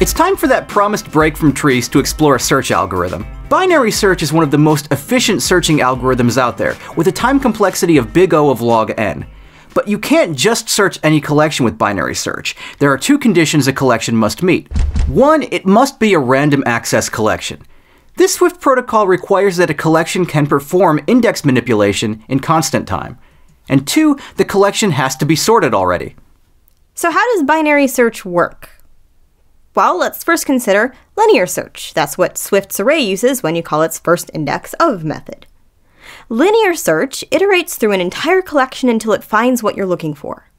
It's time for that promised break from trees to explore a search algorithm. Binary search is one of the most efficient searching algorithms out there, with a time complexity of big O of log n. But you can't just search any collection with binary search. There are two conditions a collection must meet. One, it must be a random access collection. This Swift protocol requires that a collection can perform index manipulation in constant time. And two, the collection has to be sorted already. So how does binary search work? Well, let's first consider linear search. That's what Swift's array uses when you call its first index of method. Linear search iterates through an entire collection until it finds what you're looking for.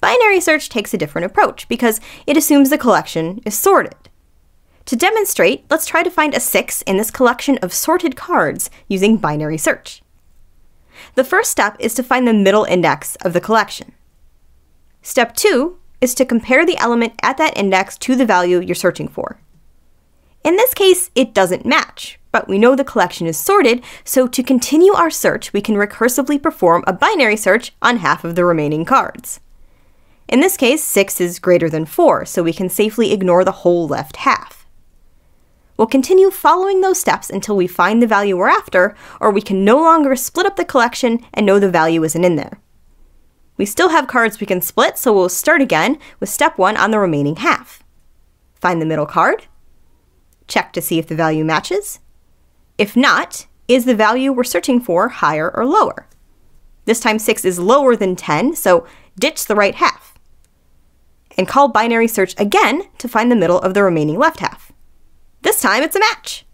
Binary search takes a different approach because it assumes the collection is sorted. To demonstrate, let's try to find a 6 in this collection of sorted cards using binary search. The first step is to find the middle index of the collection. Step 2 is to compare the element at that index to the value you're searching for. In this case, it doesn't match, but we know the collection is sorted, so to continue our search, we can recursively perform a binary search on half of the remaining cards. In this case, 6 is greater than 4, so we can safely ignore the whole left half. We'll continue following those steps until we find the value we're after, or we can no longer split up the collection and know the value isn't in there. We still have cards we can split, so we'll start again with step 1 on the remaining half. Find the middle card. Check to see if the value matches. If not, is the value we're searching for higher or lower? This time 6 is lower than 10, so ditch the right half. And call binary search again to find the middle of the remaining left half. This time it's a match.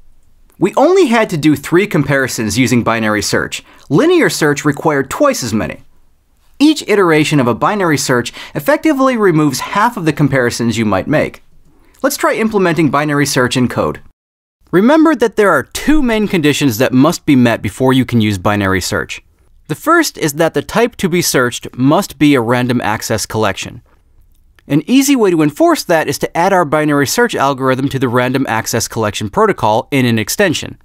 We only had to do three comparisons using binary search. Linear search required twice as many. Each iteration of a binary search effectively removes half of the comparisons you might make. Let's try implementing binary search in code. Remember that there are two main conditions that must be met before you can use binary search. The first is that the type to be searched must be a random access collection. An easy way to enforce that is to add our binary search algorithm to the random access collection protocol in an extension.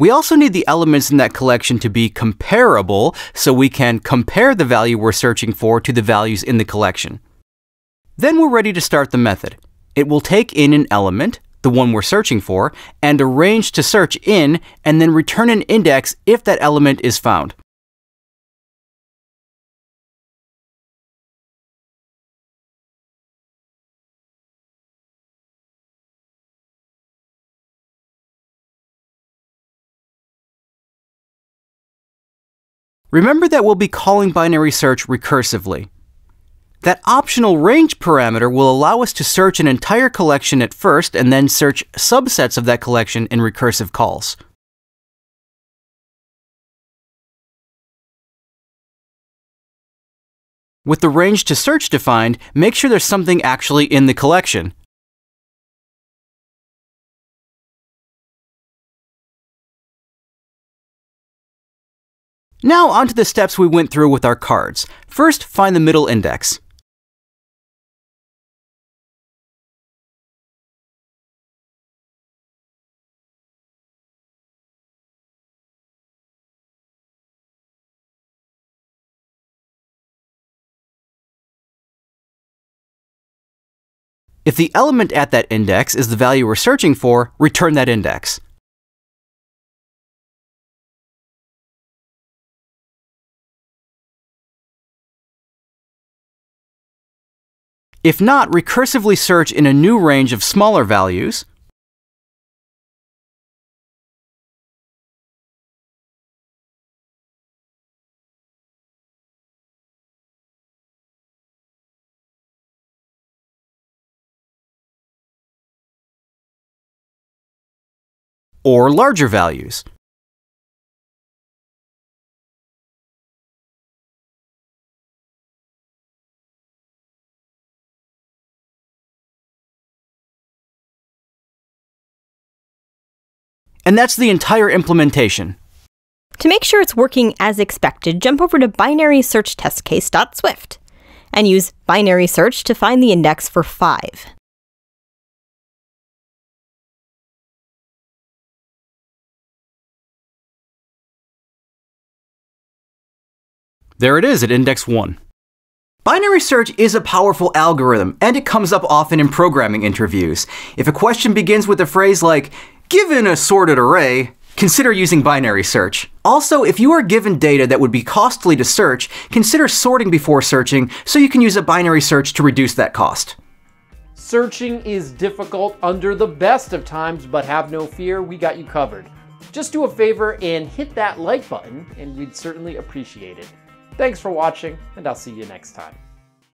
We also need the elements in that collection to be comparable so we can compare the value we're searching for to the values in the collection. Then we're ready to start the method. It will take in an element, the one we're searching for, and a range to search in, and then return an index if that element is found. Remember that we'll be calling binary search recursively. That optional range parameter will allow us to search an entire collection at first and then search subsets of that collection in recursive calls. With the range to search defined, make sure there's something actually in the collection. Now onto the steps we went through with our cards. First, find the middle index. If the element at that index is the value we're searching for, return that index. If not, recursively search in a new range of smaller values, or larger values. And that's the entire implementation. To make sure it's working as expected, jump over to binary search test case.swift and use binary search to find the index for 5. There it is at index 1. Binary search is a powerful algorithm, and it comes up often in programming interviews. If a question begins with a phrase like, given a sorted array, consider using binary search. Also, if you are given data that would be costly to search, consider sorting before searching so you can use a binary search to reduce that cost. Searching is difficult under the best of times, but have no fear, we got you covered. Just do a favor and hit that like button, and we'd certainly appreciate it. Thanks for watching, and I'll see you next time.